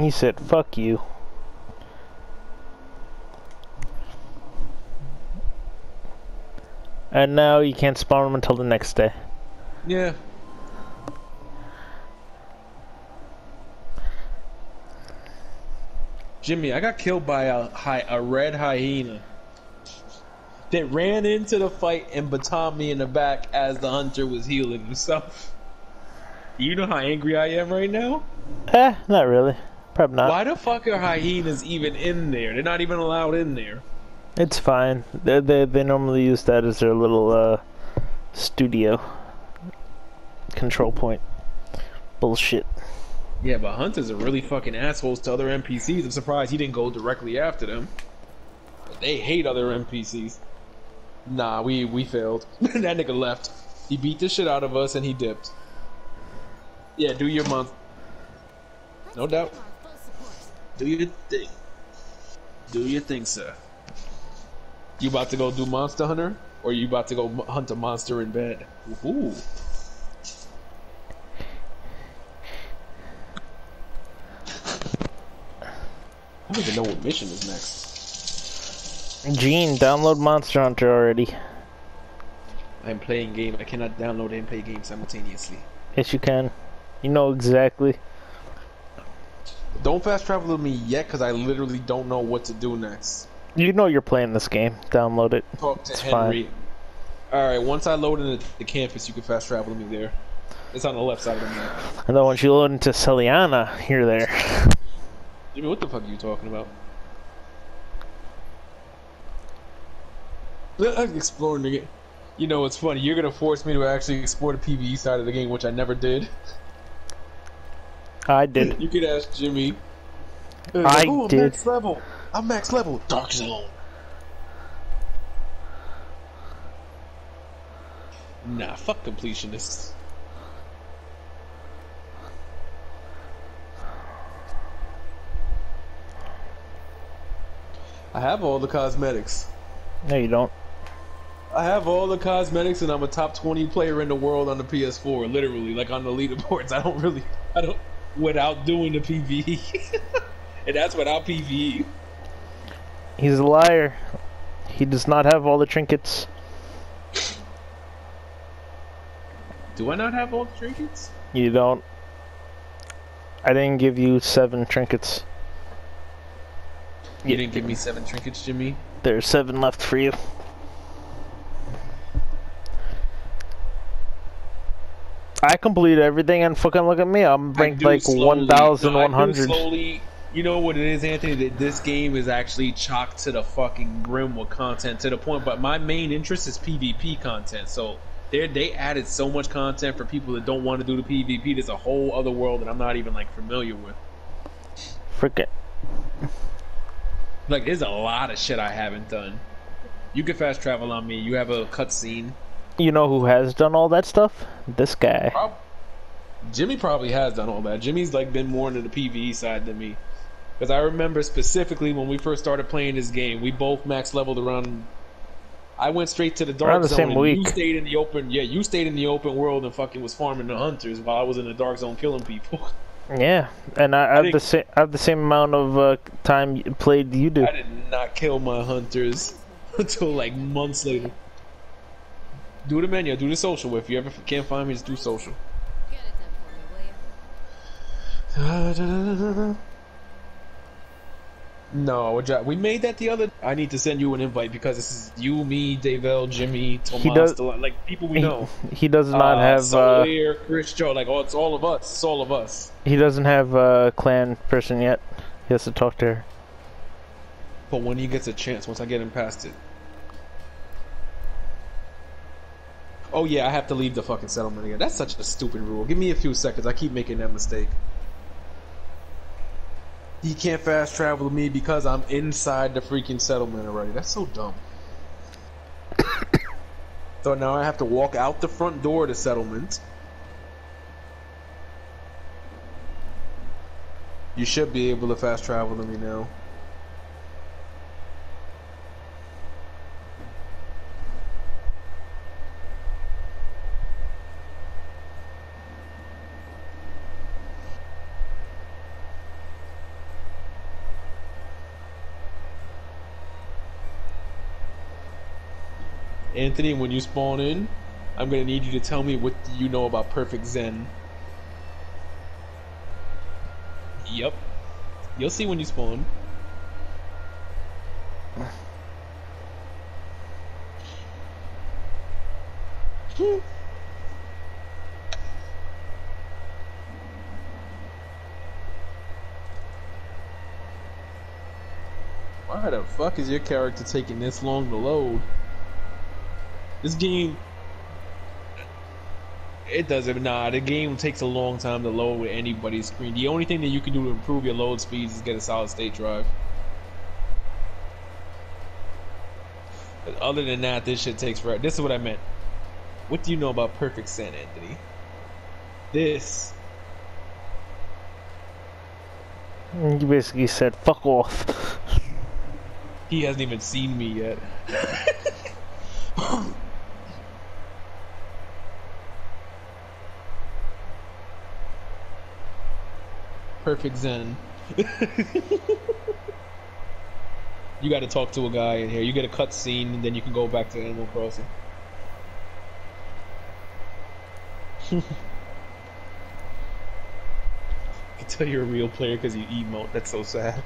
He said, fuck you. And now you can't spawn them until the next day. Yeah. Jimmy, I got killed by a hy a red hyena that ran into the fight and batoned me in the back as the hunter was healing himself. You know how angry I am right now? Eh, not really. Probably not. Why the fuck are hyenas even in there? They're not even allowed in there. It's fine. They, they, they normally use that as their little uh, studio control point. Bullshit. Yeah, but hunters are really fucking assholes to other NPCs. I'm surprised he didn't go directly after them. They hate other NPCs. Nah, we we failed. that nigga left. He beat the shit out of us and he dipped. Yeah, do your month. No doubt. Do your thing. Do your thing, sir. You about to go do Monster Hunter? Or you about to go hunt a monster in bed? Ooh. I don't even know what mission is next. Gene, download Monster Hunter already. I'm playing game. I cannot download and play game simultaneously. Yes, you can. You know exactly. Don't fast travel with me yet, because I literally don't know what to do next. You know you're playing this game. Download it. Talk to It's Henry. Alright, once I load into the campus, you can fast travel to me there. It's on the left side of the map. And then once you load into Seliana, you're there. Jimmy, what the fuck are you talking about? I'm exploring the game. You know what's funny? You're gonna force me to actually explore the PvE side of the game, which I never did. I did. You could ask Jimmy. Uh, I "Oh, I'm did. Max level. I'm max level. Dark zone. Nah, fuck completionists. I have all the cosmetics. No, you don't. I have all the cosmetics, and I'm a top 20 player in the world on the PS4. Literally, like on the leaderboards. I don't really, I don't, without doing the PVE, and that's without. PVE. He's a liar. He does not have all the trinkets. Do I not have all the trinkets? You don't. I didn't give you seven trinkets. You didn't give me seven trinkets, Jimmy. There's seven left for you. I completed everything and fucking look at me. I'm ranked like slowly- 1,100. no, slowly. You know what it is, Anthony? That this game is actually chocked to the fucking brim with content to the point. But my main interest is PvP content. So they they added so much content for people that don't want to do the PvP. There's a whole other world that I'm not even like familiar with. Frick it. Like there's a lot of shit I haven't done. You can fast travel on me. You have a cutscene. You know who has done all that stuff? This guy. Prob- Jimmy probably has done all that. Jimmy's like been more into the PVE side than me. Because I remember specifically when we first started playing this game, we both max leveled around. I went straight to the dark Around the zone. same and You stayed in the open. Yeah, you stayed in the open world and fucking was farming the hunters while I was in the dark zone killing people. Yeah, and I, I have the same. I have the same amount of uh, time played you do. I did not kill my hunters until like months later. Do the menu. Do the social. If you ever can't find me, just do social. Get it done for me, will you? No, we made that the other. I need to send you an invite because this is you, me, Davel, Jimmy, Tomas, does- Del- like people we He, know. he does not Uh, have. Uh, Solier, Chris Joe, like oh, it's all of us. It's all of us. he doesn't have a clan person yet. He has to talk to her. But when he gets a chance, once I get him past it. Oh yeah, I have to leave the fucking settlement again. That's such a stupid rule. Give me a few seconds. I keep making that mistake. He can't fast travel with me because I'm inside the freaking settlement already. That's so dumb. so now I have to walk out the front door the settlement. You should be able to fast travel to me now. Anthony, when you spawn in, I'm gonna need you to tell me what you know about Perfect Zen. Yep. You'll see when you spawn. Why the fuck is your character taking this long to load? This game. It doesn't. Nah, the game takes a long time to load with anybody's screen. The only thing that you can do to improve your load speeds is get a solid state drive. But other than that, this shit takes forever. This is what I meant. What do you know about Perfect Zen, Anthony? This. Mm, you basically said, fuck off. He hasn't even seen me yet. Perfect Zen. you got to talk to a guy in here. You get a cutscene, and then you can go back to Animal Crossing. I tell you're a real player because you emote. That's so sad.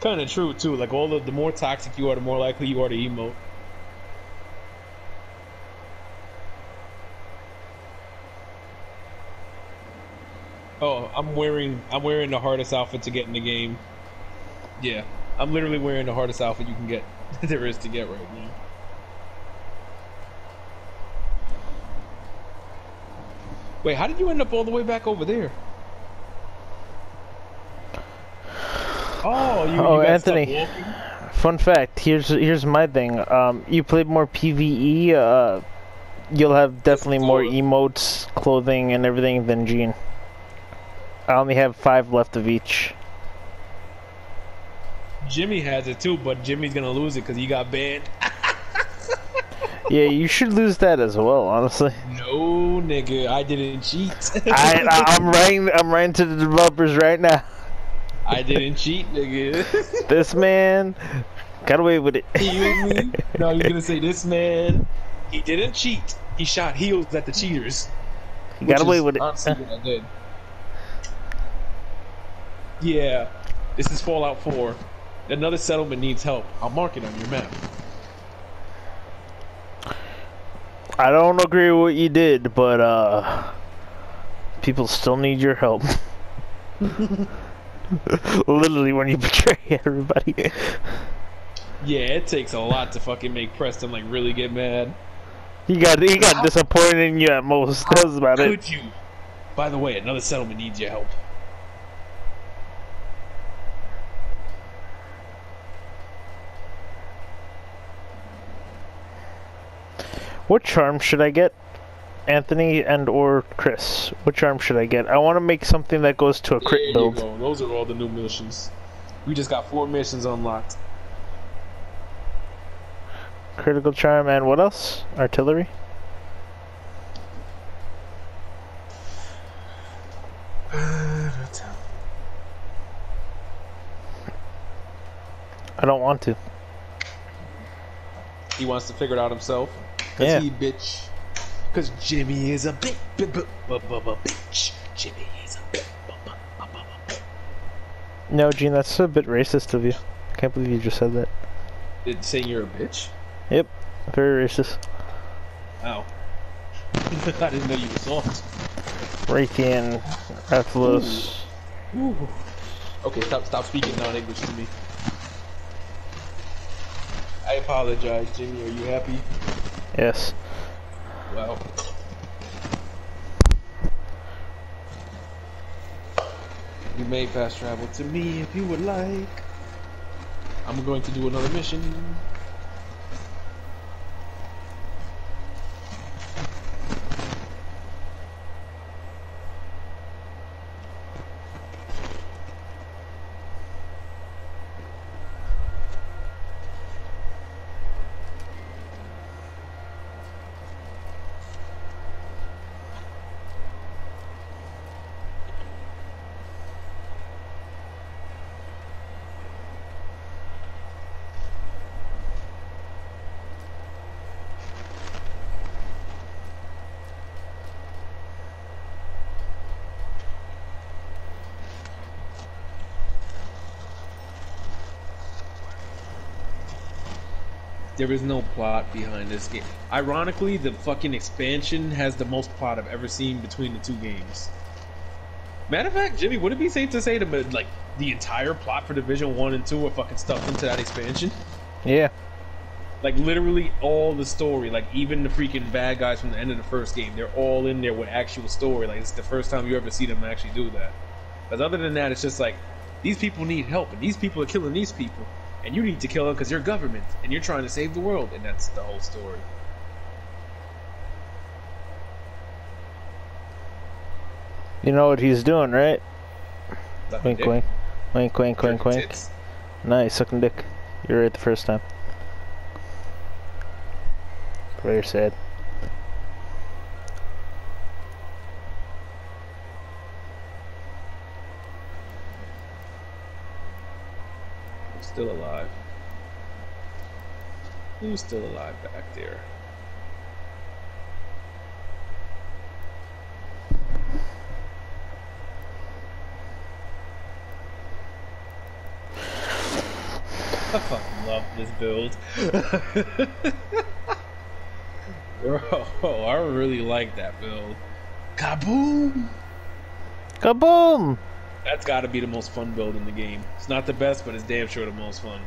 Kind of true too. Like all the the more toxic you are, the more likely you are to emote. Oh, I'm wearing I'm wearing the hardest outfit to get in the game. Yeah, I'm literally wearing the hardest outfit you can get there is to get right now. Wait, how did you end up all the way back over there? Oh, you, Oh, you got Anthony. Fun fact, here's here's my thing. Um, you play more PVE, uh, you'll have definitely more emotes, clothing, and everything than Gene. I only have five left of each. Jimmy has it too, but Jimmy's gonna lose it because he got banned. Yeah, you should lose that as well, honestly. No, nigga, I didn't cheat. I, I'm writing I'm writing to the developers right now. I didn't cheat, nigga. This man got away with it. you? No, you're gonna say this man. He didn't cheat. He shot heels at the cheaters. He got away with it. Honestly, what I did. Yeah, this is Fallout 4. Another settlement needs help. I'll mark it on your map. I don't agree with what you did, but uh, people still need your help. Literally, when you betray everybody. Yeah, it takes a lot to fucking make Preston like really get mad. He got he got disappointed in you at most. That was about it. Could you? By the way, another settlement needs your help. What charm should I get? Anthony and or Chris? What charm should I get? I want to make something that goes to a crit there you build. go. Those are all the new missions. We just got four missions unlocked. Critical charm and what else? Artillery? I don't want to. He wants to figure it out himself. Cause Yeah. he bitch. Cause Jimmy is a bitch. bitch. Jimmy is a bitch. No, Gene, that's a bit racist of you. I can't believe you just said that. Did saying you're a bitch? Yep, very racist. Wow. I didn't know you were soft. Rathian, Rathalos. Ooh. Okay, stop stop speaking non-English to me. I apologize, Jimmy. Are you happy? Yes. Well. You may fast travel to me if you would like. I'm going to do another mission. There is no plot behind this game. Ironically, the fucking expansion has the most plot I've ever seen between the two games. Matter of fact, Jimmy, would it be safe to say that like the entire plot for Division One and Two are fucking stuffed into that expansion? Yeah. Like literally all the story, like even the freaking bad guys from the end of the first game, they're all in there with actual story. Like it's the first time you ever see them actually do that. Because other than that, it's just like these people need help, and these people are killing these people, and you need to kill them because you're government and you're trying to save the world, and that's the whole story. You know what he's doing, right? Sucking Wink, dick, wink. Wink, wink, wink, wink. tits. Nice, sucking dick. You're right the first time. Very sad. Still alive? Who's still alive back there? I fucking love this build. Bro, I really like that build. Kaboom! Kaboom! That's got to be the most fun build in the game. It's not the best, but it's damn sure the most fun.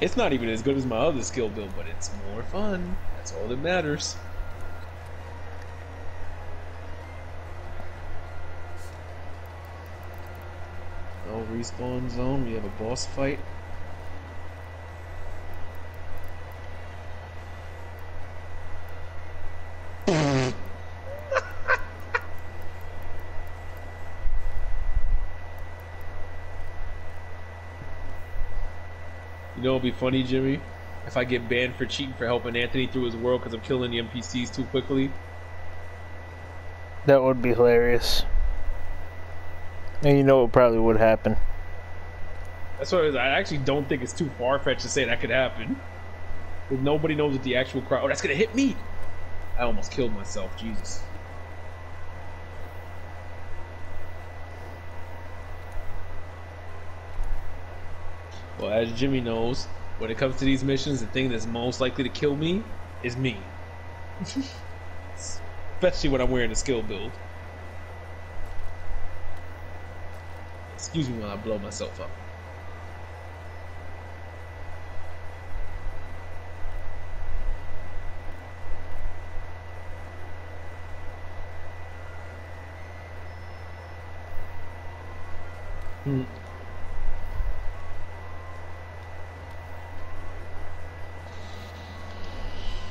It's not even as good as my other skill build, but it's more fun. That's all that matters. No respawn zone. We have a boss fight. It'd be funny, Jimmy, if I get banned for cheating for helping Anthony through his world because I'm killing the NPCs too quickly. That would be hilarious. And you know what probably would happen. That's what it is. I actually don't think it's too far fetched to say that could happen. Because nobody knows what the actual crowd. Oh, that's gonna hit me! I almost killed myself. Jesus. Well, as Jimmy knows, when it comes to these missions, the thing that's most likely to kill me is me. Especially when I'm wearing a skill build. Excuse me while I blow myself up.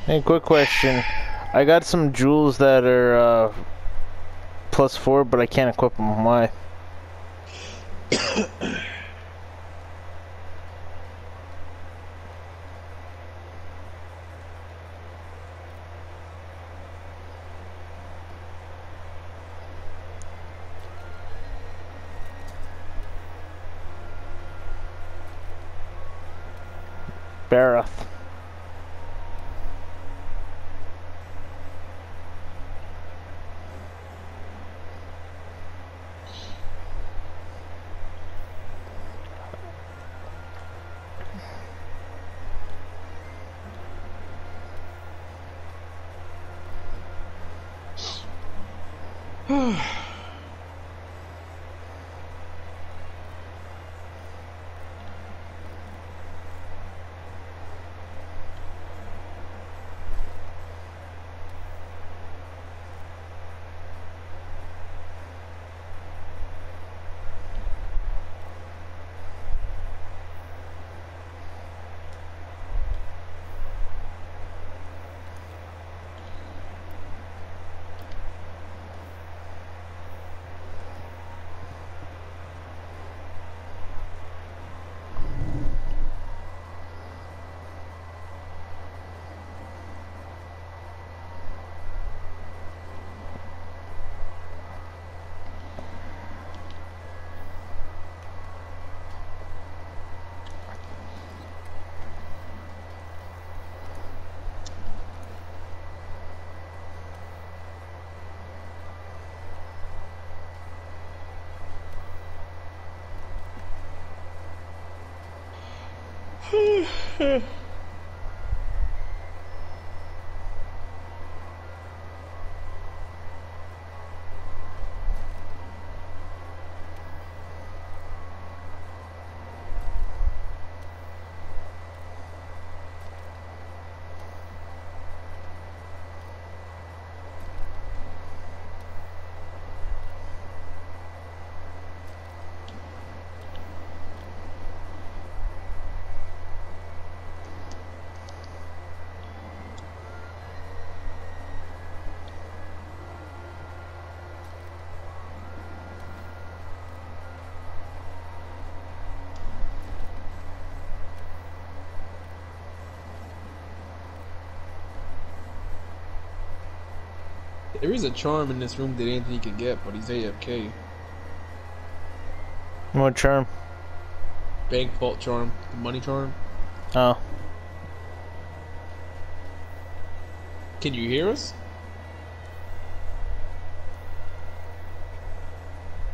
Hey, quick question. I got some jewels that are uh, plus four, but I can't equip them. Why? 嗯 嗯 There is a charm in this room that Anthony can get, but he's AFK. What charm? Bank vault charm, the money charm. Oh. Can you hear us?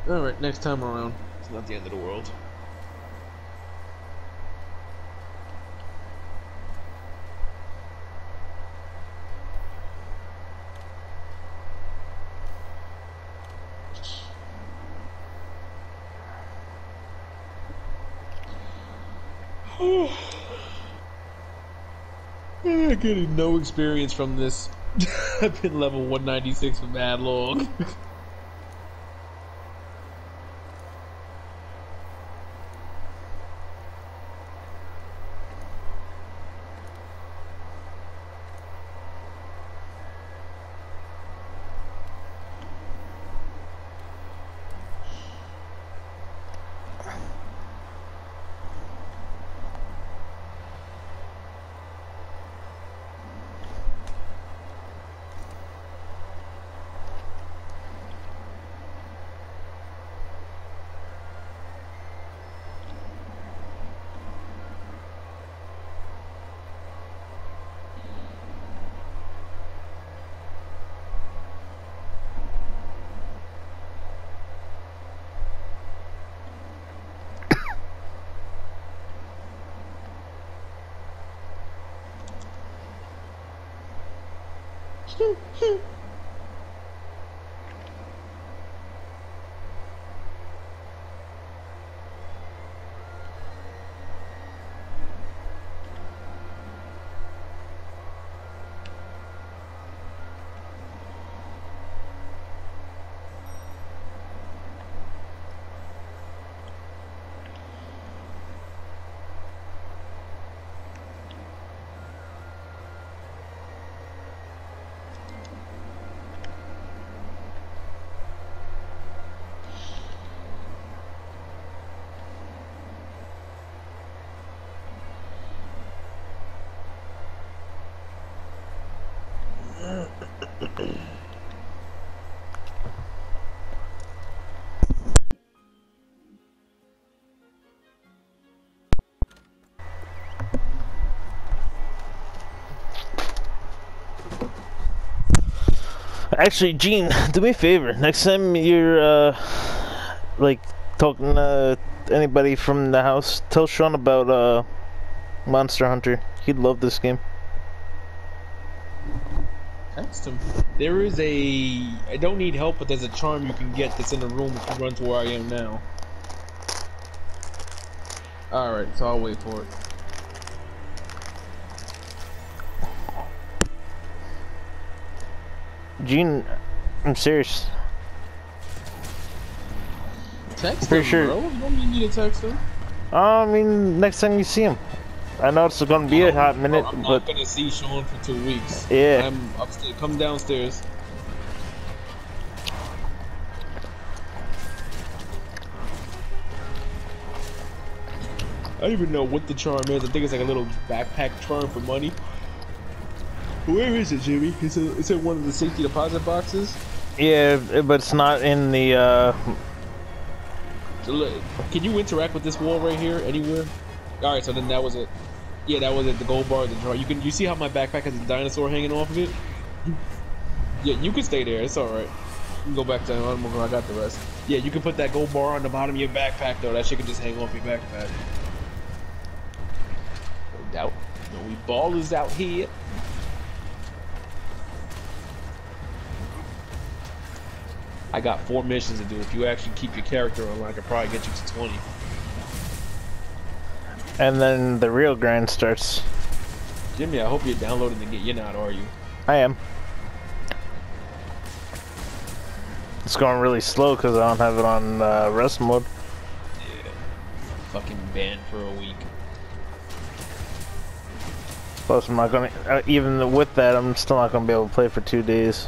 Alright, next time around. It's not the end of the world. I'm getting no experience from this. I've been level 196 for mad long. 哼哼 Actually, Gene, do me a favor. Next time you're, uh, like, talking to anybody from the house, tell Sean about, uh, Monster Hunter. He'd love this game. Him. There is a. I don't need help, but there's a charm you can get that's in the room if you run to where I am now. Alright, so I'll wait for it. Gene, I'm serious. Text Pretty him, sure- bro. You don't need to text him. I mean, next time you see him. I know it's gonna be a hot minute, Bro, I'm but not gonna see Sean for two weeks. Yeah. I'm upstairs. Come downstairs. I don't even know what the charm is. I think it's like a little backpack charm for money. Where is it, Jimmy? Is it, is it one of the safety deposit boxes? yeah, but it's not in the, uh, Can you interact with this wall right here anywhere? All right, so then that was it. Yeah, that was it. The gold bar, the jar. You can you see how my backpack has a dinosaur hanging off of it? Yeah, you can stay there. It's all right. You can go back to animal. I got the rest. Yeah, you can put that gold bar on the bottom of your backpack though. That shit can just hang off your backpack. No doubt. No, we ballers out here. I got four missions to do. If you actually keep your character on, I could probably get you to 20. And then the real grind starts. Jimmy, I hope you're downloading the game. You're not, are you? I am. It's going really slow because I don't have it on uh, rest mode. Yeah. Fucking banned for a week. Plus, I'm not gonna. Uh, even with that, I'm still not gonna be able to play for two days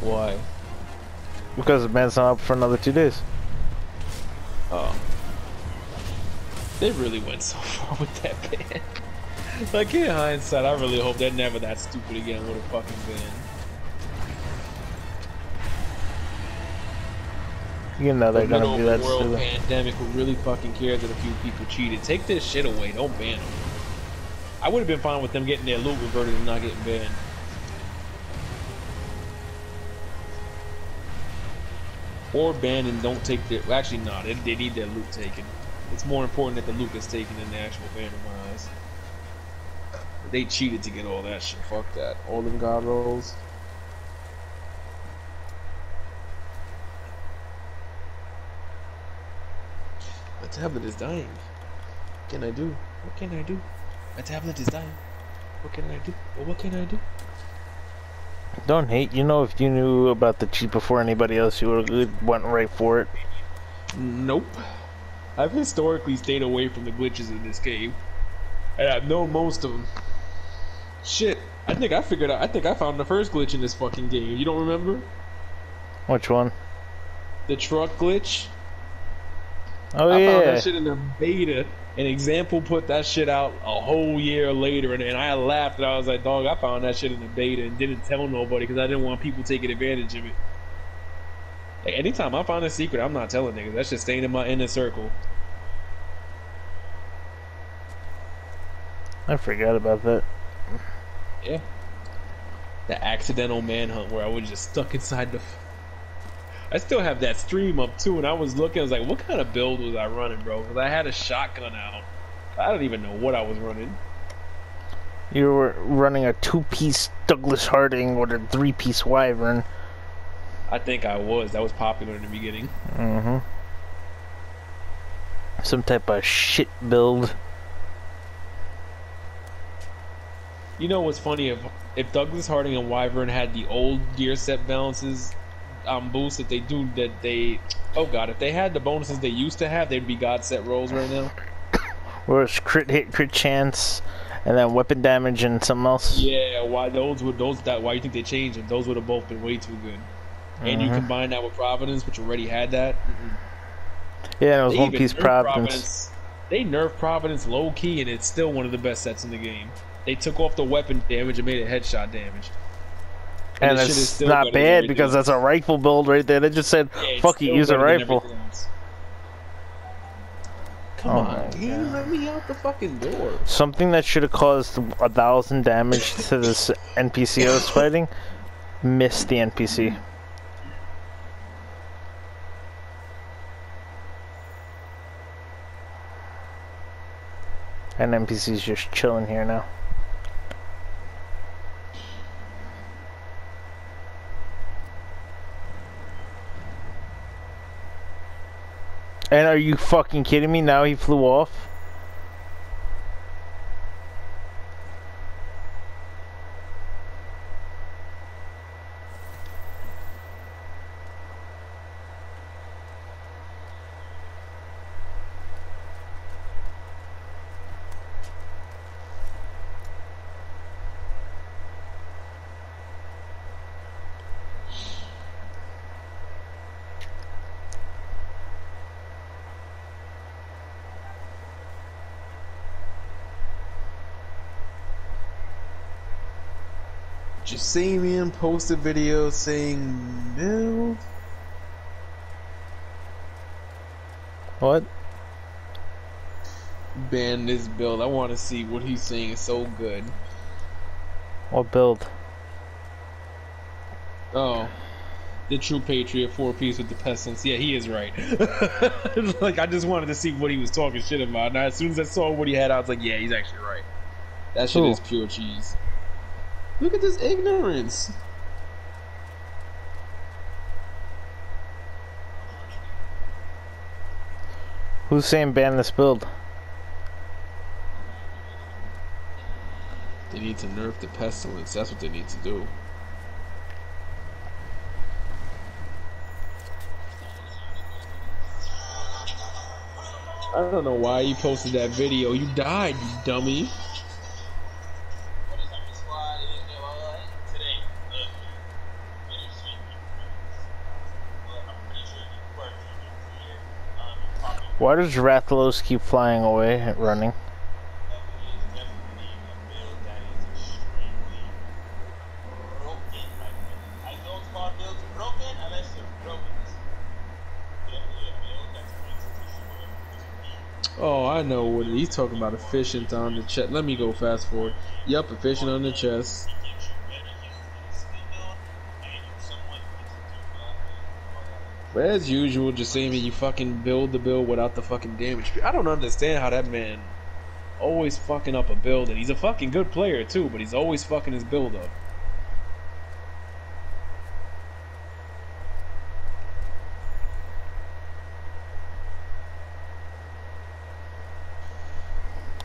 Why? because the ban's not up for another two days. Oh. They really went so far with that ban. like in hindsight, I really hope they're never that stupid again with a fucking ban. You know they're gonna be that the world stupid. pandemic who really fucking cares that a few people cheated. Take this shit away. Don't ban them. I would have been fine with them getting their loot reverted and not getting banned. Or ban and don't take their. Actually, no, they, they need their loot taken. It's more important that the loot is taken than the actual my. They cheated to get all that shit. Fuck that. All them god rolls. My tablet is dying. What can I do? What can I do? My tablet is dying. What can I do? Well, what can I do? Don't hate. You know, if you knew about the cheat before anybody else, you would have went right for it. Nope. I've historically stayed away from the glitches in this game. And I've known most of them. Shit. I think I figured out. I think I found the first glitch in this fucking game. You don't remember? Which one? The truck glitch? Oh I found that shit in the beta. An example put that shit out a whole year later, and, and I laughed and I was like, "Dog, I found that shit in the beta and didn't tell nobody because I didn't want people taking advantage of it." Like, anytime I find a secret, I'm not telling niggas. That's just staying in my inner circle. I forgot about that. Yeah. The accidental manhunt where I was just stuck inside the. I still have that stream up too, and I was looking. I was like, "What kind of build was I running, bro?" Because I had a shotgun out. I don't even know what I was running. You were running a two-piece Douglas Harding or a three-piece Wyvern. I think I was. That was popular in the beginning. Mm-hmm. Some type of shit build. You know what's funny? If if Douglas Harding and Wyvern had the old gear set balances um, boost that they do, that they oh god, if they had the bonuses they used to have, they'd be god set rolls right now. Where it's crit hit, crit chance, and then weapon damage and something else. Yeah, why those would those that why you think they changed them? Those would have both been way too good. And you Mhm. combine that with Providence, which already had that. Yeah, it was They one piece nerfed Providence. They nerfed Providence low key, and it's still one of the best sets in the game. They took off the weapon damage and made it headshot damage. And this it's still not bad because else. that's a rifle build right there. They just said, Yeah, fuck it, use a rifle. Come Oh on, my dude, God. let me out the fucking door. Something that should have caused a thousand damage to this NPC I was fighting, missed the NPC. And NPC's just chilling here now. And are you fucking kidding me? Now he flew off? Jasamian posted video saying build. What? Ban this build. I want to see what he's saying is so good. What build? Oh, the true patriot, four piece with the pestilence. Yeah, he is right. like I just wanted to see what he was talking shit about. Now as soon as I saw what he had, I was like, yeah, he's actually right. That shit is pure cheese. Look at this ignorance. Who's saying ban this build? They need to nerf the pestilence. That's what they need to do. I don't know why you posted that video. You died, you dummy. Why does Rathalos keep flying away, and running? Oh, I know what he's talking about. Efficient on the chest. Let me go fast forward. Yep, efficient on the chest. As usual, just saying that you fucking build the build without the fucking damage. I don't understand how that man always fucking up a build, and he's a fucking good player too, but he's always fucking his build up.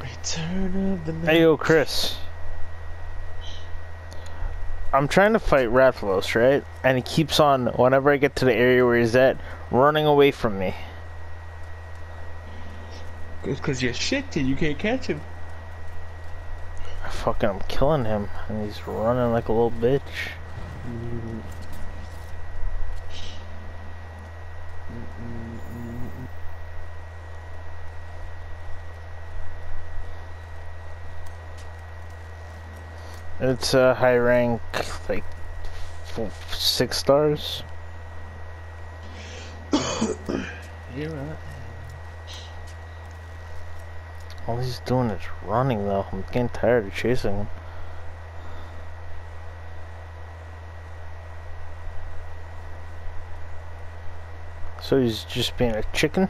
Return of the Hey yo, Chris. I'm trying to fight Rathalos, right? And he keeps on, whenever I get to the area where he's at, running away from me. It's because you're shit and you can't catch him. I fucking, I'm killing him, and he's running like a little bitch. Mm. It's a high rank, like f- six stars. You're right. All he's doing is running, though. I'm getting tired of chasing him. So he's just being a chicken?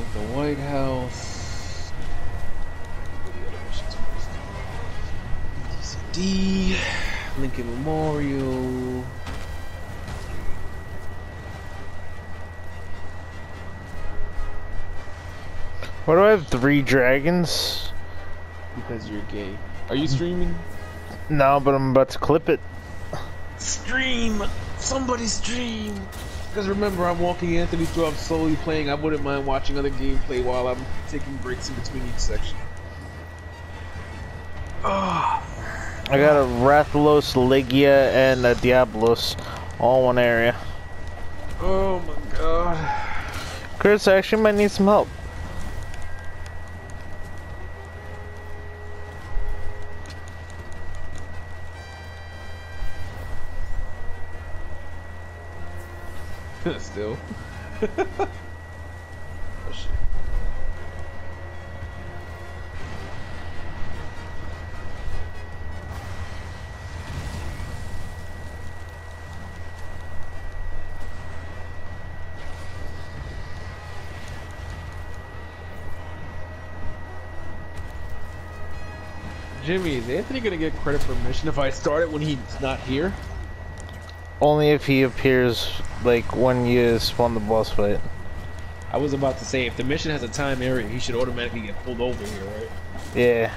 Return the White House. What are the other missions first? DCD, Lincoln Memorial. Why do I have three dragons? Because you're gay. Are you streaming? No, but I'm about to clip it. Stream! Somebody stream! Because remember, I'm walking Anthony through, I'm slowly playing. I wouldn't mind watching other gameplay while I'm taking breaks in between each section. Ah, I got a Rathalos, Legiana, and a Diablos, all one area. oh my god. Chris, I actually might need some help. Jimmy, is Anthony gonna get credit for mission if I start it when he's not here? Only if he appears, like, when you spawn the boss fight. I was about to say, if the mission has a time area, he should automatically get pulled over here, right? Yeah.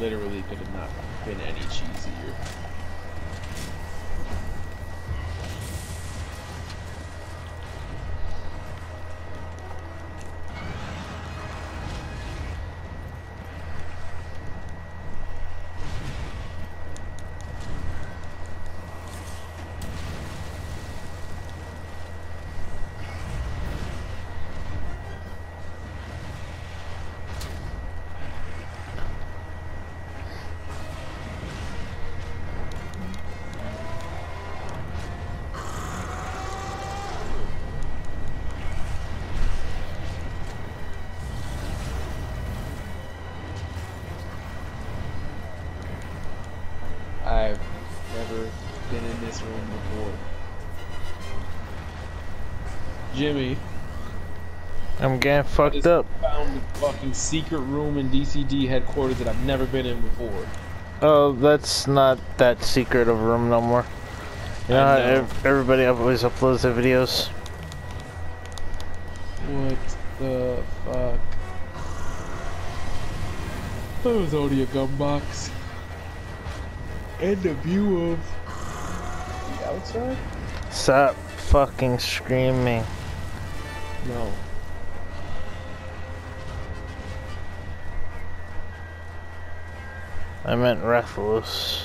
Literally could have not been any cheesier. I'm getting fucked up. found a fucking secret room in DCD headquarters that I've never been in before. Oh, that's not that secret of a room no more. You know, know. ev- everybody always uploads their videos. What the fuck? That was only a gun box. And a view of the outside? Stop fucking screaming. No. I meant Rathalos.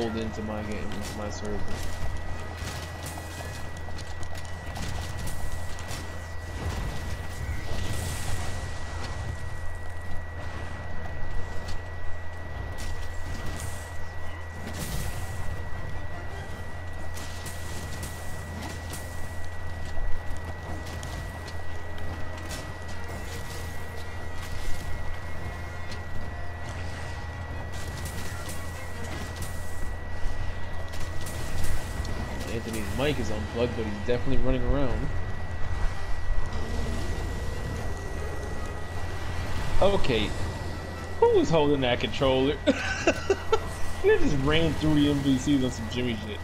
Pulled into my game, into my server. Anthony's mic is unplugged, but he's definitely running around. Okay, who was holding that controller? you just ran through the NPCs on some Jimmy shit.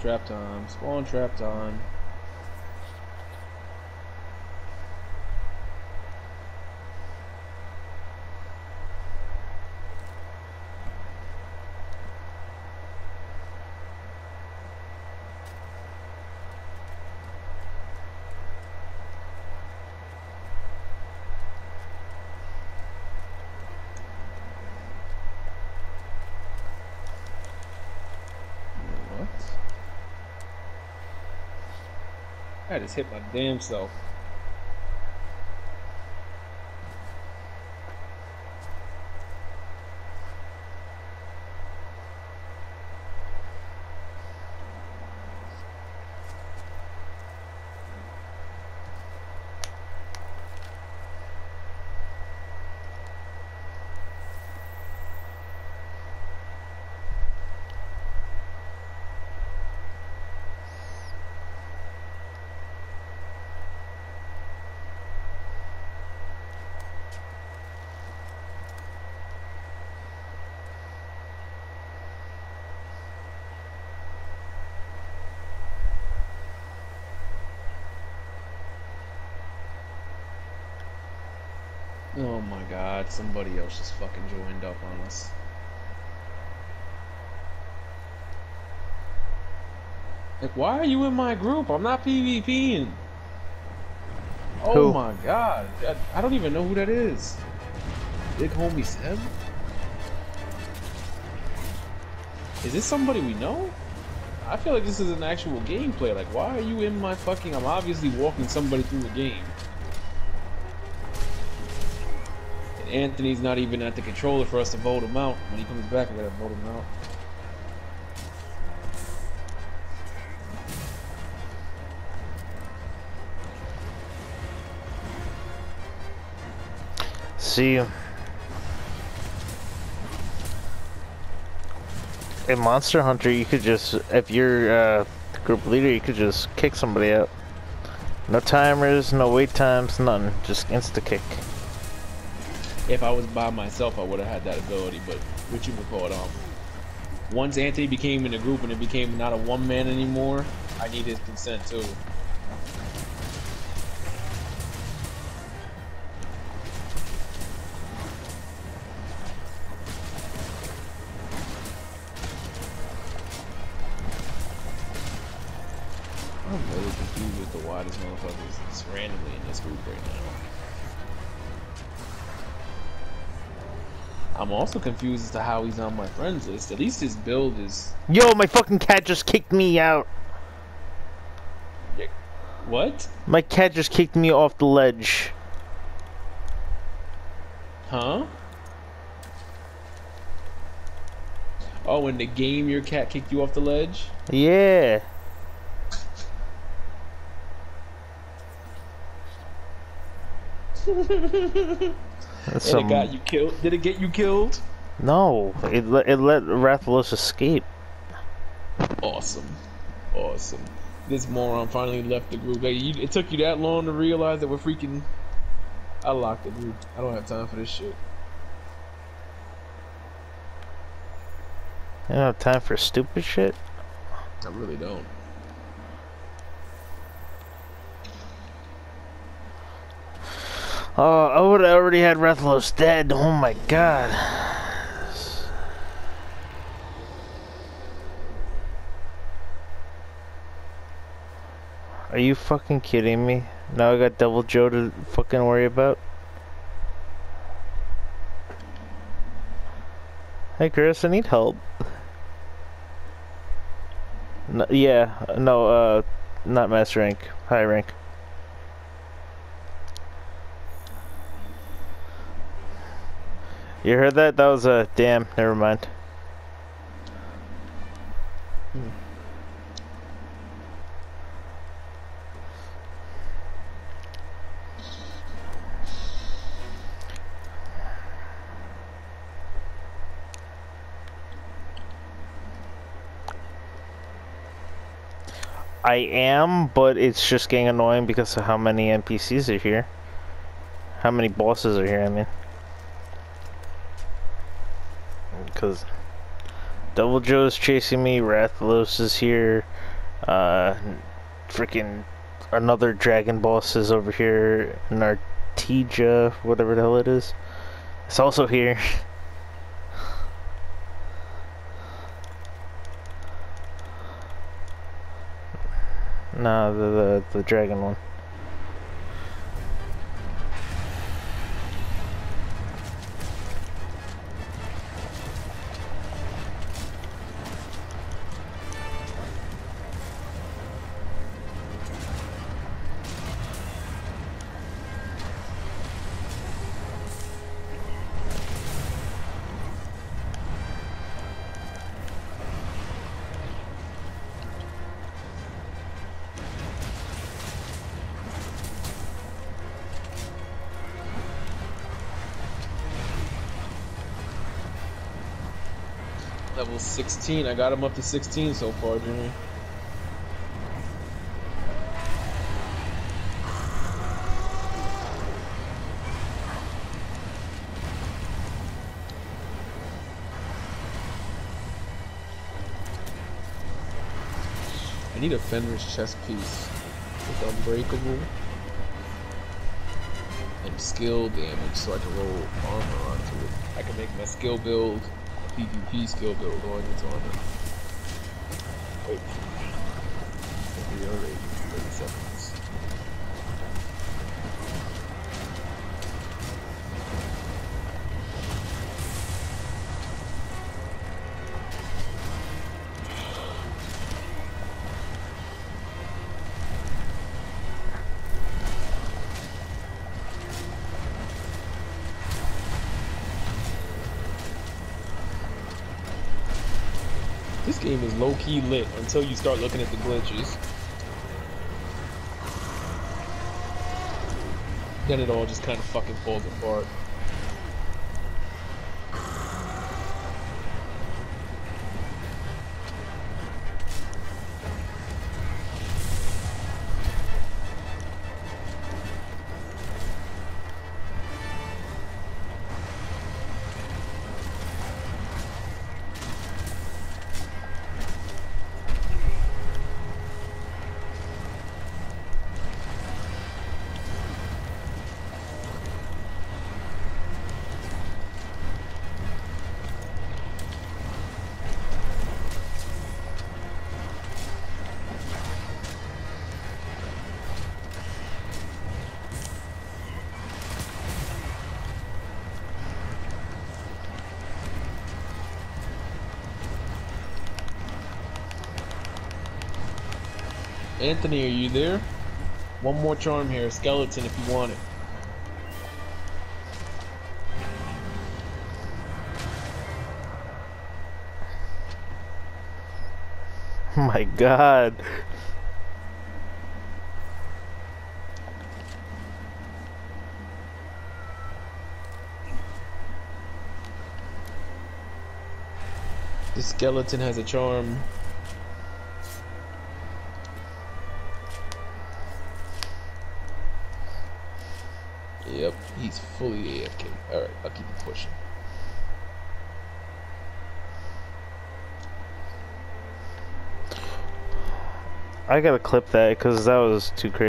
Trap time. Spawn trap time. What? I just hit my damn self. Oh god, somebody else just fucking joined up on us. Like, why are you in my group? I'm not PvPing. Oh Who? my god, I, I don't even know who that is. Big homie Seb? Is this somebody we know? I feel like this is an actual gameplay. Like, why are you in my fucking... I'm obviously walking somebody through the game. Anthony's not even at the controller for us to vote him out. When he comes back, we gotta vote him out. See, in Monster Hunter, you could just, if you're uh, group leader, you could just kick somebody out. No timers, no wait times, nothing. Just insta kick. If I was by myself, I would have had that ability, but what you would call it, um, once Anthony became in the group and it became not a one man anymore, I need his consent too. Confused as to how he's on my friends list. At least his build is Yo, my fucking cat just kicked me out. what? My cat just kicked me off the ledge. Huh? Oh, in the game your cat kicked you off the ledge? Yeah. That's And it got you killed? Did it get you killed? No, it let, it let Rathalos escape. Awesome. Awesome. This moron finally left the group. Like, you, it took you that long to realize that we're freaking... I locked the group. I don't have time for this shit. You don't have time for stupid shit? I really don't. Oh, I would have already had Rathalos dead. Oh my god. Are you fucking kidding me? Now I got Deviljho to fucking worry about? Hey Chris, I need help. Yeah, no, uh, not master rank, high rank. You heard that? That was a damn. Never mind. I am, but it's just getting annoying because of how many NPCs are here. How many bosses are here, I mean. Because Deviljho's chasing me, Rathalos is here, uh, freaking another dragon boss is over here, Nartija, whatever the hell it is. It's also here. Nah, the, the the dragon one. Level 16. I got him up to 16 so far, Jimmy. I need a Fenris chest piece with Unbreakable and skill damage so I can roll armor onto it. I can make my skill build PvP skill build on its armor. Wait. This game is low key lit until you start looking at the glitches. Then it all just kind of fucking falls apart. Anthony, are you there? One more charm here, skeleton if you want it. Oh my god. The skeleton has a charm. fully AFK. Alright, I'll keep pushing. I gotta clip that because that was too crazy.